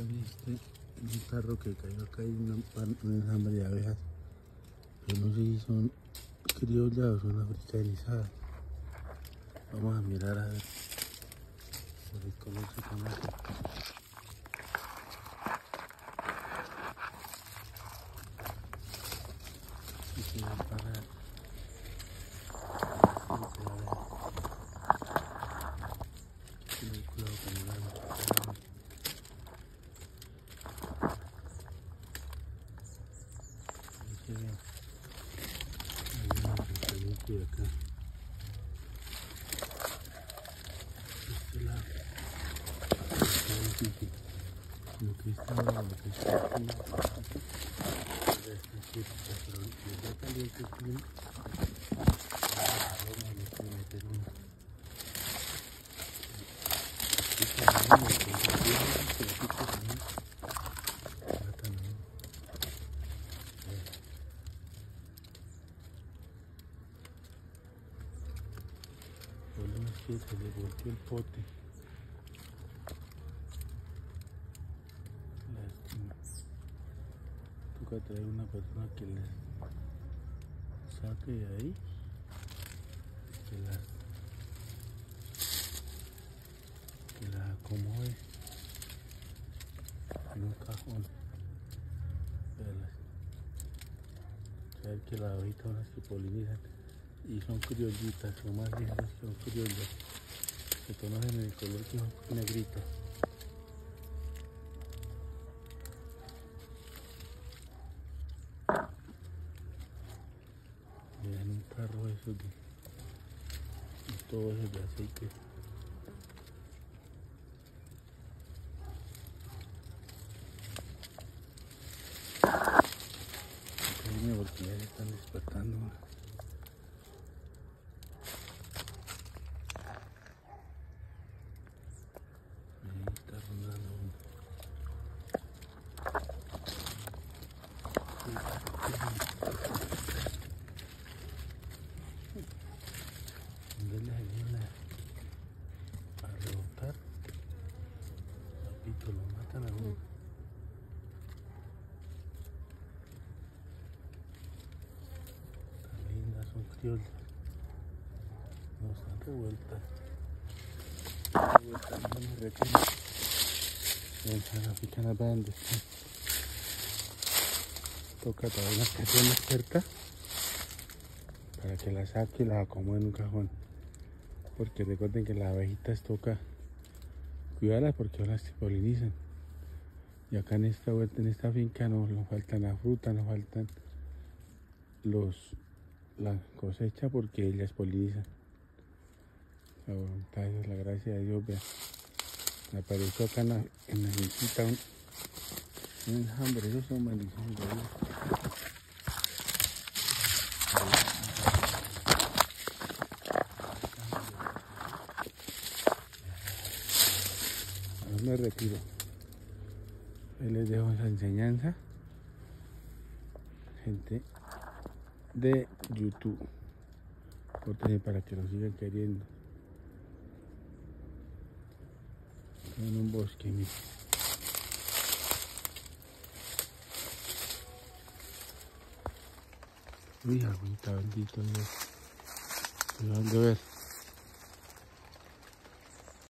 acá viste un tarro que cayó acá y una, una de abejas. Yo no sé si son criollas o son africanizadas. Vamos a mirar a ver por el se conoce. Sí, se van a parar. Sí, se va a ver. Tener cuidado con el agua. Ahí se ve. Hay una pequeñita de acá. Este lado. Está difícil. Lo que está ahora, lo que está aquí. Ya está cerca, pero ya caliente el clima. Vamos a meter, meter uno. Sí, también, lo que está bien, pero sí que también matan a uno. El problema es que se le volteó el pote. Lástima. Toca traer una persona que le saque de ahí. Que la, que la acomode en un cajón. Saber que las abejitas son las que polinizan y son criollitas, son más lindas son criollas. Se conocen en el color que son negritas. Miren un carro eso de todo eso de aceite. Porque ya se están despertando. Ahí está rondando uno. Denle ahí una a rebotar. Lo matan a uno. Tan lindas, son criollas. No están revueltas. Revueltas, no me retiran. Ven, africanas, vean dónde están. Toca traer una persona cerca para que la saque y la acomode en un cajón. Porque recuerden que las abejitas toca cuidarlas porque las que polinizan. Y acá en esta vuelta, en esta finca, no nos faltan la fruta, nos faltan los la cosecha porque ellas polinizan. La voluntad es la gracia de Dios, vea. Me apareció acá en la, en un, un enjambre, esos son de Dios. No me retiro. Ahí les dejo esa enseñanza. Gente de YouTube. Pórtense para que lo sigan queriendo. En un bosque, mira. Uy, agüita, bendito Dios. Van de ver.